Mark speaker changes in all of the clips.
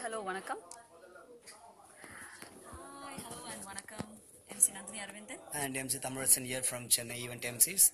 Speaker 1: Hi hello வணக்கம். Hi hello and வணக்கம். M C Nandini Aravindan
Speaker 2: and M C Tamilarasan here from Chennai event MCs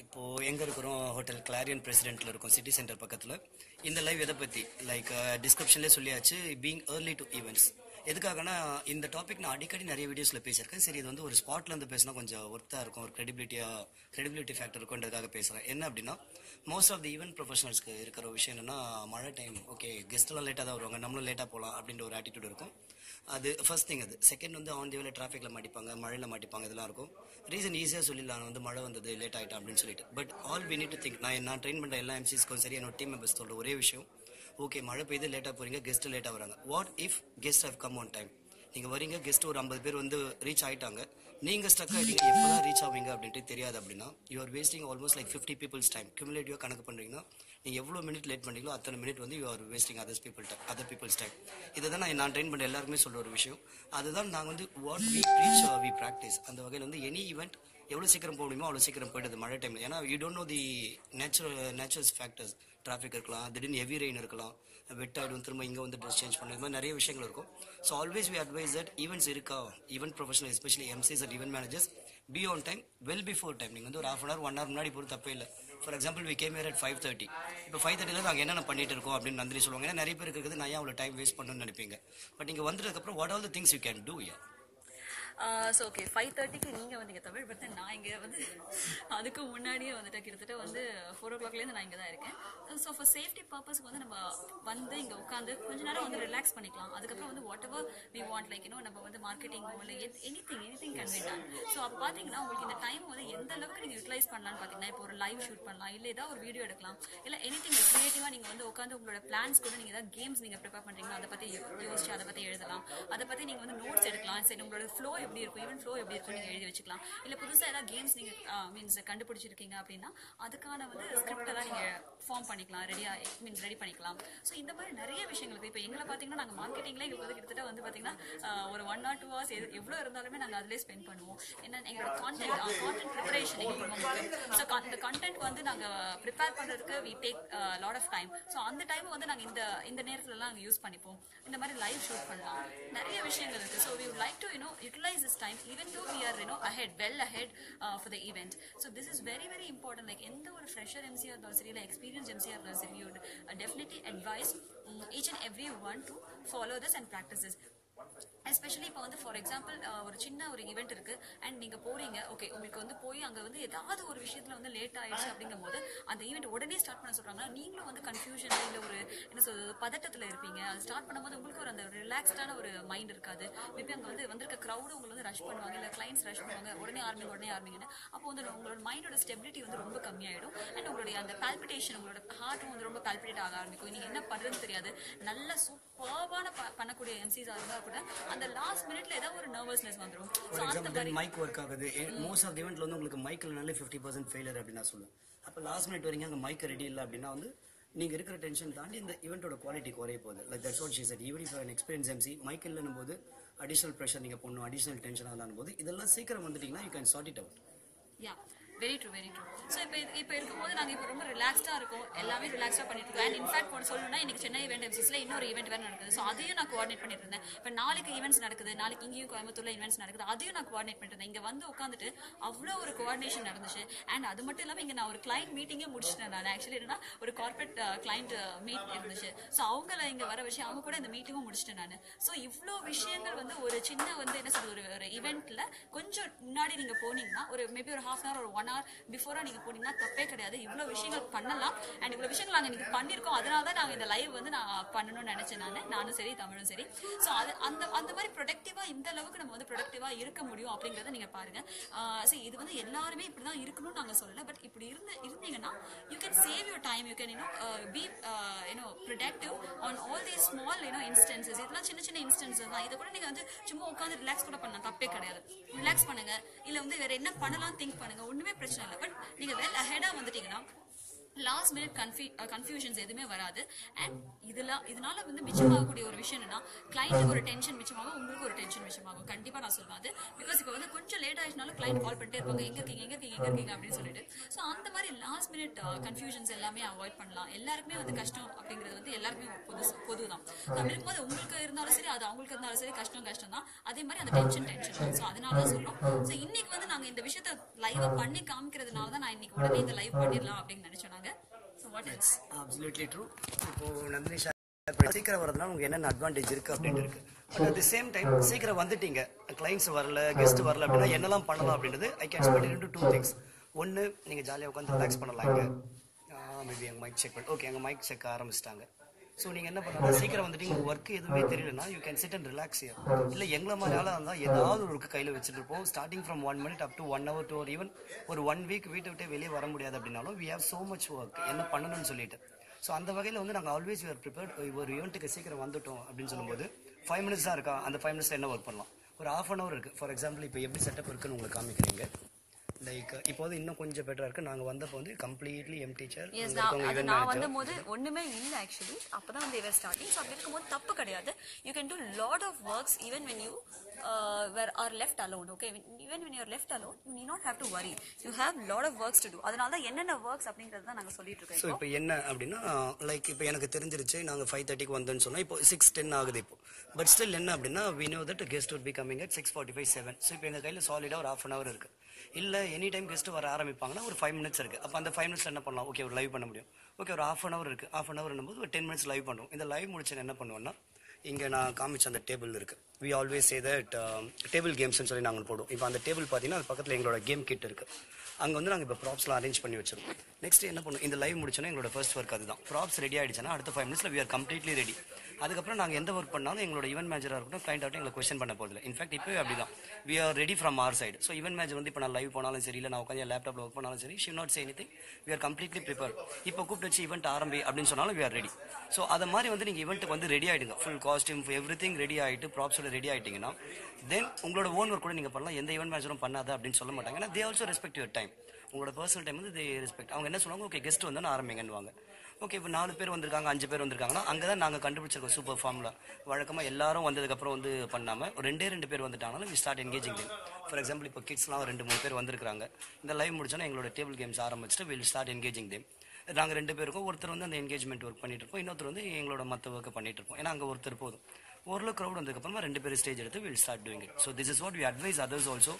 Speaker 2: இப்போ எங்க இருக்கிறோம்? Hotel கிளாரியன் பிரசிடென்ட்ல இருக்கோம் city centre பக்கத்துல. இந்த லைவ் எதை பத்தி? லைக் டிஸ்கிரிப்ஷன்லேயே சொல்லியாச்சு பீங் ஏர்லி டு ஈவெண்ட்ஸ் எதுக்காகனா இந்த டாபிக் நான் அடிக்கடி நிறைய வீடியோஸ்ல பேசியிருக்கேன். சரி இது வந்து ஒரு ஸ்பாட்ல இருந்து பேசினா கொஞ்சம் ஒர்த்தா இருக்கும். ஒரு கிரெடிபிலிட்டியா கிரெடிபிலிட்டி ஃபேக்டர் இருக்கும்ன்றதுக்காக பேசுறேன். என்ன அப்படின்னா மோஸ்ட் ஆஃப் தி ஈவென்ட் ப்ரொஃபஷனல்ஸ்க்கு இருக்கிற ஒரு விஷயம் என்னன்னா மழை டைம் ஓகே கெஸ்ட் எல்லாம் லேட்டாக தான் வருவாங்க. நம்மளும் லேட்டாக போகலாம் அப்படின்ற ஒரு ஆட்டிடியூட் இருக்கும். அது ஃபர்ஸ்ட் திங் அது. செகண்ட் வந்து ஆன் தி வேலை டிராஃபிக்ல மாட்டிப்பாங்க மழையில மாட்டிப்பாங்க இதெல்லாம் இருக்கும். ரீசன் ஈஸியாக சொல்லிடலாம். வந்து மழை வந்தது லேட் ஆகிட்டா அப்படின்னு சொல்லிட்டு. But all we need to think நான் நான் ட்ரெயின் பண்ணுற எல்லா எம்சிஸ்க்கும் சரி என்னோட டீம் மெம்பர்ஸ் சொல்கிற ஒரே விஷயம் ஓகே மழை பெய்யுது லேட்டாக போறீங்க கெஸ்ட் லேட்டாக வராங்க. What if guest have come on time நீங்கள் வரீங்க கெஸ்ட் ஒரு ஐம்பது பேர் வந்து ரீச் ஆயிட்டாங்க. நீங்கள் ஸ்டக் ஆகிட்டீங்க எப்போ தான் ரீச் ஆவீங்க அப்படின்ட்டு தெரியாது அப்படின்னா you're wasting almost like fifty peoples time கியூமுலேட்டிவாக கணக்கு பண்ணுறீங்கன்னா நீங்கள் எவ்வளோ மினிட் லேட் பண்ணீங்களோ அத்தனை மினிட் வந்து you're wasting others people other peoples time இதை தான் நான் நான் ட்ரெயின் பண்ண எல்லாருக்குமே சொல்ல ஒரு விஷயம். அதுதான் நாங்கள் வந்து what we preach we practice அந்த வகையில் வந்து எனி ஈவெண்ட் எவ்வளோ சீக்கிரம் போக முடியுமோ அவ்வளோ சீக்கிரம் போயிடுது மழை டைமில் ஏன்னா you don't know the natural naturals factors traffic இருக்கலாம் திடீர்னு ஹெவி ரெயின் இருக்கலாம் வெட் ஆகிடும் திரும்ப இங்கே வந்து ட்ரெஸ் சேஞ்ச் பண்ண இது மாதிரி நிறைய விஷயங்கள் இருக்கும். So always we advise that events இருக்கா? Event professional especially MCs and event managers be on time well before time நீங்கள் வந்து ஒரு half an hour one hour முன்னாடி போகிற தப்பே இல்லை. For example we came at five thirty இப்போ five தேர்ட்டியில் நாங்கள் என்னென்ன பண்ணிட்டு இருக்கோம் அப்படின்னு நந்தினி சொல்லுவாங்க. ஏன்னா நிறைய பேருக்கு இருக்குது நான் ஏன் அவ்வளோ டைம் வேஸ்ட் பண்ணணும்னு நினைப்பீங்க? பட் நீங்கள் வந்ததுக்கப்புறம் what all the things you can do yeah
Speaker 1: so okay five தேர்ட்டிக்கு நீங்கள் வந்தீங்க தமிழ் பட் நான் இங்கே வந்து அதுக்கு முன்னாடியே வந்துட்டு கிட்டத்தட்ட வந்து ஃபோர் ஓ கிளாக்லேருந்து நான் இங்கே தான் இருக்கேன். ஸோ ஃபார் சேஃப்டி பர்பஸ்க்கு வந்து நம்ம வந்து இங்கே உட்காந்து கொஞ்ச நேரம் வந்து ரிலாக்ஸ் பண்ணிக்கலாம். அதுக்கப்புறம் வந்து whatever we want like இன்னும் நம்ம வந்து மார்க்கெட்டிங் இல்லை anything anything can so அப்போ பார்த்தீங்கன்னா உங்களுக்கு இந்த டைம் வந்து எந்த அளவுக்கு நீங்கள் யூட்டிலைஸ் பண்ணலாம்னு பார்த்தீங்கன்னா இப்போ ஒரு லைவ் ஷூட் பண்ணலாம் இல்லை ஏதாவது ஒரு வீடியோ எடுக்கலாம் இல்லை எனி திங் க்ரியேட்டிவாக நீங்கள் வந்து உட்காந்து உங்களோட பிளான்ஸ் கூட நீங்கள் ஏதாவது கேம்ஸ் நீங்கள் ப்ரிப்பேர் பண்ணுறீங்களோ அதை பற்றி யோசிச்சு அதை பற்றி எழுதலாம். அதை பற்றி நீங்கள் வந்து நோட்ஸ் எடுக்கலாம். சரி உங்களோட ஃப்ளோ எப்படி இருக்கும்? ஈவன் ஃப்ளோ எப்படி இருக்கும் நீங்கள் எழுதி வச்சுக்கலாம். இல்லை புதுசாக ஏதாவது கேம்ஸ் நீங்கள் மீன்ஸ் கண்டுபிடிச்சிருக்கீங்க அப்படின்னா அதுக்கான வந்து ஸ்கிரிப்ட் ஃபார்ம் பண்ணிக்கலாம் ரெடியா மீன் ரெடி பண்ணிக்கலாம். ஸோ இந்த மாதிரி நிறைய விஷயங்கள் இப்போ எங்களை பார்த்தீங்கன்னா நாங்கள் மார்க்கெட்டிங்ல எங்களுக்கு வந்து கிட்டத்தட்ட வந்து பார்த்தீங்கன்னா ஒரு ஒன் ஆர் டூ ஹவர்ஸ் எவ்வளோ இருந்தாலுமே நாங்கள் அதிலே ஸ்பெண்ட் பண்ணுவோம். என்ன எங்களோட கான்டென்ட் கான்டென்ட் ப்ரிப்பரேஷன் ஸோ இந்த கண்டென்ட் வந்து நாங்கள் ப்ரிப்பேர் பண்ணுறதுக்கு we take lot of time so அந்த டைம் வந்து நாங்கள் இந்த இந்த நேரத்துலலாம் நாங்கள் யூஸ் பண்ணிப்போம். இந்த மாதிரி லைவ் ஷூட் பண்ணலாம். நிறைய விஷயங்கள் இருக்குது so we would like to you know utilise this time even though we are you know ahead well ahead for the event so this is very very important like எந்த ஒரு fresher எம்சியாக இருந்தாலும் சரி இல்லை experience agency have received, uh, definitely advise mm, each and every one to follow this and practice this. Especially இப்போ வந்து for example ஒரு சின்ன ஒரு ஈவெண்ட் இருக்கு அண்ட் நீங்க போறீங்க ஓகே உங்களுக்கு வந்து போய் அங்க வந்து ஏதாவது ஒரு விஷயத்துல வந்து லேட் ஆயிடுச்சு அப்படிங்கும் போது அந்த ஈவெண்ட் உடனே ஸ்டார்ட் பண்ண சொல்றாங்கன்னா நீங்களும் வந்து கன்ஃபியூஷன் இல்ல ஒரு என்ன சொல்றது பதட்டத்துல இருப்பீங்க. அது ஸ்டார்ட் பண்ணும்போது உங்களுக்கு ஒரு அந்த ரிலாக்ஸ்டான ஒரு மைண்ட் இருக்காது. மேபி அங்க வந்து வந்திருக்க க்ரௌடு உங்களை வந்து ரஷ் பண்ணுவாங்க இல்ல கிளைண்ட்ஸ் ரஷ் பண்ணுவாங்க உடனே ஆரம்பிங்க உடனே ஆரம்பிங்கன்னு. அப்போ வந்து உங்களோட மைண்டோட ஸ்டெபிலிட்டி வந்து ரொம்ப கம்மியாயிடும். அண்ட் உங்களுடைய அந்த பால்பிட்டேஷன் உங்களோட ஹார்ட்டும் வந்து ரொம்ப பால்பிட்டேட் ஆக ஆரம்பிக்கும். நீங்க என்ன பண்றதுன்னு தெரியாது. நல்ல சூப்பர்வான பண்ணக்கூடிய எம்சிஸ் இருந்தா கூட அந்த லாஸ்ட் மினிட்ல ஏதாவது ஒரு நர்வஸ்னஸ் வந்துரும். ஸோ அந்த மாதிரி.
Speaker 2: மைக் ஒர்க் ஆகுது. மோஸ்ட் ஆஃப் ஈவெண்ட்ல வந்து உங்களுக்கு மைக்கில் நல்ல ஃபிஃப்டி பர்சன்ட் ஃபெயிலியர் அப்படின்னு நான் சொல்லுவேன். அப்போ லாஸ்ட் மினிட் வரீங்க அங்கே மைக் ரெடி இல்லை அப்படின்னா வந்து நீங்க இருக்கிற டென்ஷன் தாண்டி இந்த ஈவெண்ட்டோட குவாலிட்டி குறைய போகுது. Like that's what she said even if an experience MC mic இல்லைன்னும் போது அடிஷனல் ப்ரெஷர் நீங்க போடணும் அடிஷனல் டென்ஷன் ஆகலாம் போது இதெல்லாம் சீக்கிரம் வந்துட்டீங்கன்னா you can sort it out
Speaker 1: very true very true so இப்போ இப்போ இருக்கும்போது நாங்கள் இப்போ ரொம்ப ரிலாக்ஸ்டாக இருக்கோம். எல்லாமே ரிலாக்ஸாக பண்ணிட்டு இருக்கோம். அண்ட் இன்ஃபேக்ட் போட சொல்லணும்னா இன்னைக்கு சென்னை ஈவெண்ட் எம்சிஸில் இன்னொரு ஈவெண்ட் வேறு நடக்குது. ஸோ அதையும் நான் கோஆர்டினேட் பண்ணிட்டு இருந்தேன். இப்போ நாளைக்கு ஈவெண்ட்ஸ் நடக்குது. நாளைக்கு இங்கேயும் கோயம்புத்தூர்ல ஈவெண்ட்ஸ் நடக்குது. அதையும் நான் கோஆர்டினேட் பண்ணிட்டு இங்கே வந்து உட்காந்துட்டு அவ்வளோ ஒரு கோஆர்டினேஷன் நடந்துச்சு. அண்ட் அது மட்டும் இல்லாமல் இங்கே நான் ஒரு கிளைண்ட் மீட்டிங்கே முடிச்சிட்டேன் நான். ஆக்சுவலி என்னன்னா ஒரு கார்பரேட் கிளைண்ட் மீட் இருந்துச்சு. ஸோ அவங்கள இங்கே வர விஷயம் அவங்க கூட இந்த மீட்டிங்கும் முடிச்சிட்டேன் நான். ஸோ இவ்வளோ விஷயங்கள் வந்து ஒரு சின்ன வந்து என்ன சொல்றது ஒரு ஒரு ஈவெண்ட்ல கொஞ்சம் முன்னாடி நீங்க போனீங்கன்னா ஒரு மேபி ஒரு ஹாஃப் அன் ஒரு ஒன் ஹவர் பிஃபோரா நீங்க போனீங்கன்னா தப்பே கிடையாது. இவ்வளோ விஷயங்கள் பண்ணலாம். அண்ட் இவ்வளோ விஷயங்கள் நாங்கள் இன்னைக்கு பண்ணியிருக்கோம். அதனால தான் நாங்கள் இந்த லைவ் வந்து நான் பண்ணணும்னு நினைச்சேன் நான். நானும் சரி தமிழும் சரி. ஸோ அது அந்த அந்த மாதிரி ப்ரொடக்டிவா இந்த அளவுக்கு நம்ம வந்து ப்ரொடக்டிவா இருக்க முடியும் அப்படிங்கறத நீங்க பாருங்க. ஸோ இது வந்து எல்லாருமே இப்படி தான் இருக்கணும்னு நாங்கள் சொல்லல. பட் இப்படி இருந்து இருந்தீங்கன்னா you can save your time you can you know be you know productive on all the small you know instances இதெல்லாம் சின்ன சின்ன இன்ஸ்டன்சஸ் தான். இதை கூட நீங்க வந்து சும்மா உட்காந்து ரிலாக்ஸ் கூட பண்ணலாம். தப்பே கிடையாது. ரிலாக்ஸ் பண்ணுங்க. இல்ல வந்து வேற என்ன பண்ணலாம் திங்க் பண்ணுங்க. ஒண்ணுமே பிரச்சனை இல்லை. பட் நீங்க வெல் அஹெடா வந்துட்டீங்கன்னா லாஸ்ட் மினிட் கன்ஃபியூ கன்ஃபியூஷன்ஸ் எதுவுமே வராது. அண்ட் இதெல்லாம் இதனால வந்து மிச்சமாகக்கூடிய ஒரு விஷயம் என்னன்னா கிளைண்ட்டுக்கு ஒரு டென்ஷன் மிச்சமாகும் உங்களுக்கு ஒரு டென்ஷன் மிச்சமாகும். கண்டிப்பா நான் சொல்லுவேன் அது. பிகாஸ் இப்போ வந்து கொஞ்சம் லேட் ஆயிடுச்சுனாலும் கிளைண்ட் கால் பண்ணிட்டே இருப்பாங்க. எங்க இருக்கீங்க? எங்க இருக்கீங்க? எங்க இருக்கீங்க? அப்படின்னு சொல்லிட்டு. ஸோ அந்த மாதிரி லாஸ்ட் மினிட் கன்ஃபியூஷன்ஸ் எல்லாமே அவாய்ட் பண்ணலாம். எல்லாருக்குமே வந்து கஷ்டம் அப்படிங்கிறது வந்து எல்லாருக்குமே பொது பொதுதான். அப்படி இருக்கும்போது உங்களுக்கு இருந்தாலும் சரி அது அவங்களுக்கு இருந்தாலும் சரி கஷ்டம் கஷ்டம் தான் அதே மாதிரி அந்த டென்ஷன் டென்ஷன் தான் ஸோ அதனால தான் சொல்றோம். ஸோ இன்னைக்கு வந்து நாங்க இந்த விஷயத்த லைவ் பண்ணி காமிக்கிறதுனால தான் நான் இன்னைக்கு உடனே இந்த லைவ் பண்ணிடலாம் அப்படின்னு நினைச்சோம் நாங்க.
Speaker 2: அப்சல்யூட்லி ட்ரூ இப்போ நந்தினி சீக்கிரம் வரதுனால உங்களுக்கு என்னென்ன அட்வான்டேஜ் இருக்கு அப்படின்னு இருக்கு. But at the same time சீக்கிரம் வந்துட்டீங்க. கிளைண்ட்ஸ் வரல கெஸ்ட் வரல அப்படின்னா என்னெல்லாம் பண்ணலாம் அப்படின்றது I can spend into two things ஒன்று நீங்கள் ஜாலியாக உட்காந்து ரிலாக்ஸ் பண்ணலாம் இங்கே மேபி எங்கள் மைக் செக் பண்ணி ஓகே எங்கள் மைக் செக் ஆரம்பிச்சிட்டாங்க. ஸோ நீங்கள் என்ன பண்ணலாம் சீக்கிரம் வந்துட்டீங்க ஒர்க் எதுவுமே தெரியலனா you can sit and relax இல்லை எங்களை மாதிரி ஆளாக இருந்தால் ஏதாவது ஒரு ஒர்க்கு கையில் வச்சுட்டு இருப்போம். Starting from one minute up to one hour to even ஒரு ஒன் வீக் வீட்டை விட்டே வெளியே வர முடியாது அப்படின்னாலும் we have so much work என்ன பண்ணணும்னு சொல்லிட்டு. ஸோ அந்த வகையில் வந்து நாங்கள் ஆல்வேஸ் யூஆர் ப்ரிப்பேர்ட் ஒரு ஈவெண்ட்டுக்கு சீக்கிரம் வந்துட்டோம் அப்படின்னு சொல்லும்போது ஃபைவ் மினிட்ஸ் தான் இருக்கா? அந்த ஃபைவ் மினிட்ஸ் என்ன ஒர்க் பண்ணலாம்? ஒரு ஹாஃப் அன் ஹவர் இருக்குது ஃபார் எக்ஸாம்பிள் இப்போ எப்படி செட்டப் இருக்குன்னு உங்களுக்கு காமிக்கிறீங்க. லைக் இப்போ வந்து இன்னும் கொஞ்சம் பெட்டராக இருக்குது நாங்கள் வந்தப்போ வந்து கம்ப்ளீட்லி எம் டீச்சர்
Speaker 1: அது நான் வந்த போது ஒண்ணுமே இல்ல ஆக்சுவலி அப்பதான் வந்து இவர் ஸ்டார்டிங் ஸோ அப்படி இருக்கும்போது தப்பு கிடையாது. You can do lot of works even when you were are left alone okay even when you're left alone you need not have to worry you have lot of works to do அதனால தான் என்னென்ன works அப்படிங்கிறது தான் நாங்கள் சொல்லிட்டு இருக்கோம்
Speaker 2: so
Speaker 1: இப்போ.
Speaker 2: என்ன அப்படின்னா லைக் இப்போ எனக்கு தெரிஞ்சிருச்சு நாங்கள் ஃபைவ் தேர்ட்டிக்கு வந்தோம்னு சொன்னால் இப்போ சிக்ஸ் டென் ஆகுது இப்போ. பட் ஸ்டில் என்ன அப்படின்னா we know that guest would be coming at six forty five seven so இப்போ எங்கள் கையில் சாலிடாக ஒரு half அன் ஹவர் இருக்குது இல்லை எனி டைம் கெஸ்ட் வர ஆரம்பிப்பாங்கன்னா ஒரு ஃபைவ் மினிட்ஸ் இருக்குது அப்போ அந்த ஃபைவ் மினிட்ஸ் என்ன பண்ணலாம்? ஓகே ஒரு லைவ் பண்ண முடியும். ஓகே ஒரு ஆஃப் அன் அவர் இருக்குது ஆஃப் அன் அவர் போது ஒரு டென் மினிட்ஸ் லைவ் பண்ணுவோம். இந்த லைவ் முடிச்சு என்ன பண்ணுவோம்னா இங்கே நான் காமிச்ச அந்த டேபிள் இருக்குது we always say that table கேம்ஸ்னு சொல்லி நாங்கள் போடுவோம். இப்போ அந்த டேபிள் பார்த்தீங்கன்னா அது பக்கத்தில் எங்களோட கேம் கிட் இருக்குது அங்கே வந்து நாங்கள் இப்போ ப்ராப்ஸ்லாம் அரேஞ்ச் பண்ணி வச்சிருக்கோம். நெக்ஸ்ட் என்ன பண்ணுவோம்? இந்த லைவ் முடிச்சோன்னா எங்களோட ஃபர்ஸ்ட் ஒர்க் அதுதான். ப்ராப்ஸ் ரெடி ஆயிடுச்சுன்னா அடுத்த ஃபைவ் மினிட்ஸ்ல வி ஆர் கம்ப்ளீட்லி ரெடி அதுக்கப்புறம் நாங்கள் எந்த ஒர்க் பண்ணாலும் எங்களோட ஈவென்ட் மேனேஜராக இருக்கட்டும் கிளைண்ட் ஆகட்டும் எங்களை கொஸ்டின் பண்ண போதில்லை இன்ஃபேக்ட் இப்போவே அப்படிதான். We are ready from our side so event manager வந்து இப்போ நான் லைவ் போனாலும் சரி இல்லை நான் உட்காந்து லேப்டாப்ல ஒர்க் பண்ணாலும் சரி she not say anything we are completely prepare இப்போ கூப்பிட்டு வச்சு ஈவெண்ட் ஆரம்பி அப்படின்னு சொன்னாலும் வி ஆர் ரெடி ஸோ அதை மாதிரி வந்து நீங்கள் ஈவெண்ட்டுக்கு வந்து ரெடி ஆகிடுங்க full costume everything ready ஆகிட்டு ப்ராப்ஸோட ரெடி ஆகிட்டிங்கன்னா தென் உங்களோட ஓன் ஒர்க் கூட நீங்கள் பண்ணலாம். எந்த ஈவெண்ட் மேனேஜரும் பண்ணாத அப்படின்னு சொல்ல மாட்டாங்க. ஏன்னா they also respect your time உங்களோட பர்சனல் டைம் வந்து தே ரெஸ்பெக்ட் அவங்க என்ன சொல்லுவாங்க? ஓகே கெஸ்ட் வந்து ஆரம்பிங்கன்னுவாங்க. ஓகே இப்போ நாலு பேர் வந்திருக்காங்க அஞ்சு பேர் வந்திருக்காங்கன்னா அங்கே தான் நாங்கள் கண்டுபிடிச்சிருக்கோம் சூப்பர் ஃபார்மில் வழக்கமாக எல்லாரும் வந்ததுக்கப்புறம் வந்து பண்ணாமல் ஒரு ரெண்டே ரெண்டு பேர் வந்துட்டாங்கனாலும் we start engaging game for example இப்போ கிட்ஸ்லாம் ரெண்டு மூணு பேர் வந்திருக்காங்க இந்த லைவ் முடிச்சோன்னா எங்களோட டேபிள் கேம்ஸ் ஆரம்பிச்சுட்டு வில் ஸ்டார்ட் என்கேஜிங் கேம் நாங்கள் ரெண்டு பேருக்கும் ஒருத்தர் வந்து அந்த என்கேஜ்மெண்ட் ஒர்க் பண்ணிட்டு இருப்போம் இன்னொருத்தர் வந்து எங்களோட மற்ற ஒர்க்கை பண்ணிட்டு இருப்போம் ஏன்னா அங்கே ஒருத்தர் போதும். ஓரளவு க்ரௌட் வந்ததுக்கப்புறமா ரெண்டு பேரும் ஸ்டேஜ் எடுத்து will start doing it so this is what we advise others also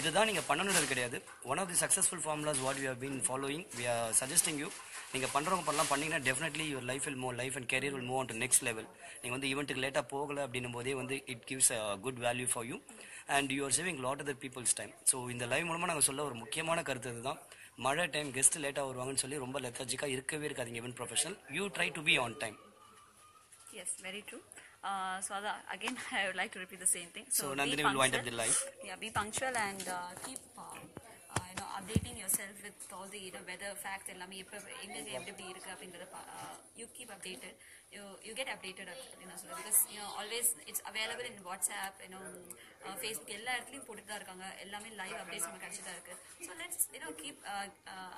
Speaker 2: இதுதான் நீங்கள் பண்ணணுன்றது கிடையாது. One of the successful formulas what we have been following we are suggesting you நீங்கள் பண்ணுறவங்க பண்ணலாம் பண்ணிங்கன்னா definitely your life will move life and career will move on to next level நீங்கள் வந்து ஈவெண்ட்டுக்கு லேட்டாக போகலை அப்படின்னும் போதே வந்து it gives a good value for you and you are saving lot other peoples time so இந்த லைவ் மூலமாக நாங்கள் சொல்ல ஒரு முக்கியமான கருத்து இதுதான். மழை டைம் கெஸ்ட் லேட்டாக வருவாங்கன்னு சொல்லி ரொம்ப லெத்தர்ஜிக்காக இருக்கவே இருக்காதீங்க event professional you try to be on time
Speaker 1: yes very true so அதான் again I would like to repeat the same thing.
Speaker 2: So,
Speaker 1: be
Speaker 2: Nandini will wind up the live.
Speaker 1: yeah be punctual and uh, keep uh, updating you self with all the weather facts எல்லாமே எப்போ எங்க எப்படி எப்படி இருக்கு அப்படின்றத you keep updated you you get updated அப்படின்னு சொல்லுவேன். Because you always it's available in WhatsApp you know Facebook எல்லா இடத்துலையும் போட்டுட்டு தான் இருக்காங்க. எல்லாமே லைவ் அப்டேட்ஸ் நமக்கு கிடச்சி தான் இருக்கு. So let's you know keep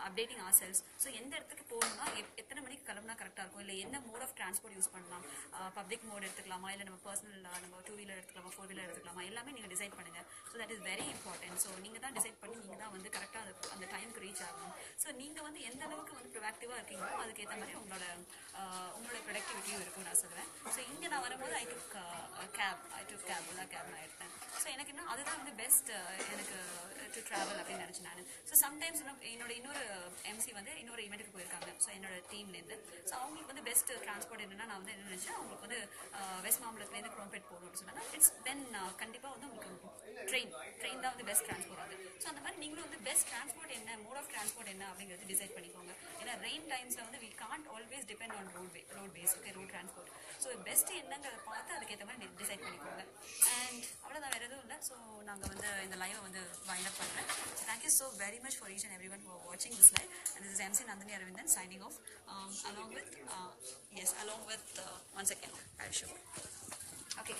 Speaker 1: updating ourselves so எந்த இடத்துக்கு போகணும்னா எத்தனை மணிக்கு கிளம்புனா கரெக்டாக இருக்கும்? இல்லை என்ன மோட் ஆஃப் டிரான்ஸ்போர்ட் யூஸ் பண்ணலாம்? Uh, பப்ளிக் மோட் எடுத்துக்கலாமா? இல்லை நம்ம பர்சனல் uh, நம்ம டூ வீலர் எடுத்துக்கலாமா? ஃபோர் வீலர் எடுத்துக்கலாமா? எல்லாமே நீங்கள் டிசைட் பண்ணுங்க. So that is very important so நீங்கள் தான் டிசைட் பண்ணி நீங்கள் தான் வந்து கரெக்டாக அந்த டைமுக்கு ரீச் ஆகும். ஸோ நீங்கள் வந்து எந்த அளவுக்கு வந்து ப்ரொவாக்டிவாக இருக்கீங்களோ அதுக்கேற்ற மாதிரி உங்களோட உங்களோட ப்ரொடக்டிவிட்டியும் இருக்கும் நான் சொல்லுவேன். ஸோ இங்கே நான் வரும்போது I took cab I took cab தான் கேப் நான் எடுத்தேன். ஸோ எனக்கு என்ன அதுதான் வந்து பெஸ்ட் uh, எனக்கு uh, டு ட்ராவல் அப்படின்னு நினச்சேன் நான். ஸோ சம்டைம்ஸ் என்னோட இன்னொரு எம்சி வந்து இன்னொரு ஈவெண்ட்டுக்கு போயிருக்காங்க. ஸோ என்னோட டீம்லேருந்து ஸோ அவங்களுக்கு வந்து பெஸ்ட் டிரான்ஸ்போர்ட் என்னன்னா நான் வந்து என்ன நினச்சேன் அவங்களுக்கு வந்து வெஸ்ட் மாம்பலத்துலேருந்து குரோம்பேட் போகணும் அப்படின்னு சொன்னாங்க. இட்ஸ் தென் uh, கண்டிப்பாக வந்து உங்களுக்கு ட்ரெயின் ட்ரெயின் தான் வந்து பெஸ்ட் டிரான்ஸ்போர்ட் அது. ஸோ அந்த மாதிரி நீங்களும் வந்து பெஸ்ட் டிரான்ஸ்போர்ட் என்ன மோட் ஆஃப் டிரான்ஸ்போர்ட் என்ன அப்படிங்கிறது டிசைட் பண்ணிக்கோங்க. ஏன்னா ரெயின் டைம்ஸில் வந்து we can't always depend on road way road base okay road transport so best என்னங்கிறத பார்த்து அதுக்கேற்ற மாதிரி டிசைட் பண்ணிக்கோங்க. அண்ட் அவ்வளோதான் வேறு எதுவும் இல்லை ஸோ நாங்கள் வந்து இந்த லைவை வந்து வைண்ட் அப் பண்ணுறேன் so thank you so very much for each and every one for வாட்சிங் this live and this is MC Nandini Aravindan signing off along with yes along with one second I show Okay,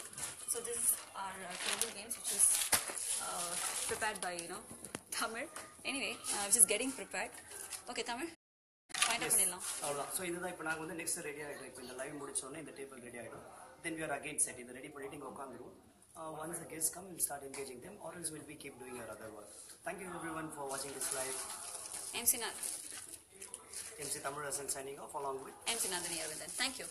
Speaker 1: so this is our uh, table games, which is uh, prepared by you know Tamil. Anyway, uh, which is getting prepared. Okay, Tamil. Find out பண்ணிடலாம்.
Speaker 2: அவ்வளோதான் so இதுதான் இப்போ நாங்கள் வந்து next ready ஆகிட்டோம் இப்போ இந்த live முடிச்சோடனே இந்த டேபிள் ரெடி ஆகிடும் then we are again set இதை ரெடி பண்ணிட்டு இங்கே உட்காந்துருவோம். Uh, once the guests come, we'll start engaging them, or else we'll be keep doing our other work. Thank you everyone for watching this live.
Speaker 1: MC Nath.
Speaker 2: MC Tamil Hasan signing off along with
Speaker 1: MC Nandini Arvindan. Thank you.